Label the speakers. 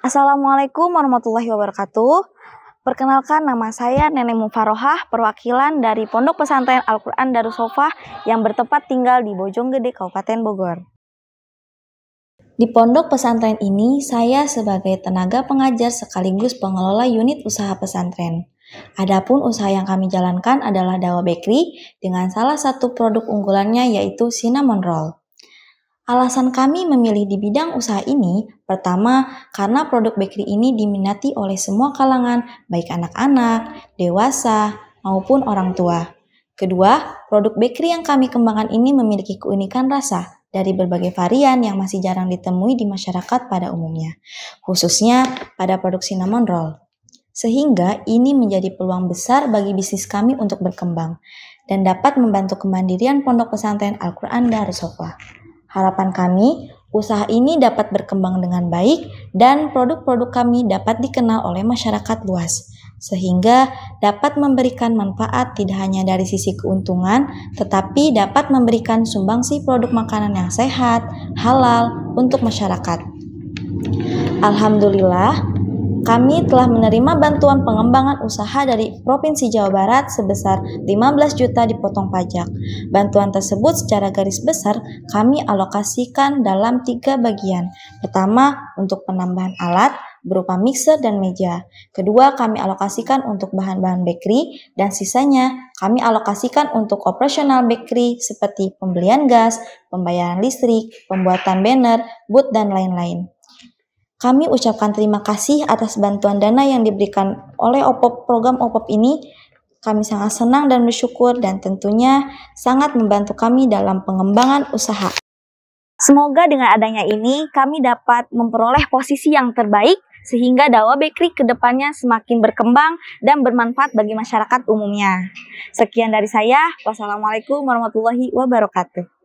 Speaker 1: Assalamualaikum warahmatullahi wabarakatuh. Perkenalkan nama saya Nenek Mufarohah, perwakilan dari Pondok Pesantren Al-Quran Darussofah yang bertempat tinggal di Bojonggede, Kabupaten Bogor. Di pondok pesantren ini, saya sebagai tenaga pengajar sekaligus pengelola unit usaha pesantren. Adapun usaha yang kami jalankan adalah Dawa Bakery dengan salah satu produk unggulannya yaitu cinnamon roll. Alasan kami memilih di bidang usaha ini, pertama, karena produk bakery ini diminati oleh semua kalangan, baik anak-anak, dewasa, maupun orang tua. Kedua, produk bakery yang kami kembangkan ini memiliki keunikan rasa dari berbagai varian yang masih jarang ditemui di masyarakat pada umumnya, khususnya pada produk cinnamon roll. Sehingga ini menjadi peluang besar bagi bisnis kami untuk berkembang dan dapat membantu kemandirian pondok pesantren Al-Quran Darussofa. Harapan kami, usaha ini dapat berkembang dengan baik dan produk-produk kami dapat dikenal oleh masyarakat luas, sehingga dapat memberikan manfaat tidak hanya dari sisi keuntungan, tetapi dapat memberikan sumbangsi produk makanan yang sehat, halal untuk masyarakat. Alhamdulillah, kami telah menerima bantuan pengembangan usaha dari Provinsi Jawa Barat sebesar 15 juta dipotong pajak. Bantuan tersebut secara garis besar kami alokasikan dalam tiga bagian. Pertama, untuk penambahan alat berupa mixer dan meja. Kedua, kami alokasikan untuk bahan-bahan bakery dan sisanya kami alokasikan untuk operasional bakery seperti pembelian gas, pembayaran listrik, pembuatan banner, booth, dan lain-lain. Kami ucapkan terima kasih atas bantuan dana yang diberikan oleh OPOP program OPOP ini. Kami sangat senang dan bersyukur dan tentunya sangat membantu kami dalam pengembangan usaha. Semoga dengan adanya ini kami dapat memperoleh posisi yang terbaik sehingga Dawa Bakery ke depannya semakin berkembang dan bermanfaat bagi masyarakat umumnya. Sekian dari saya. Wassalamualaikum warahmatullahi wabarakatuh.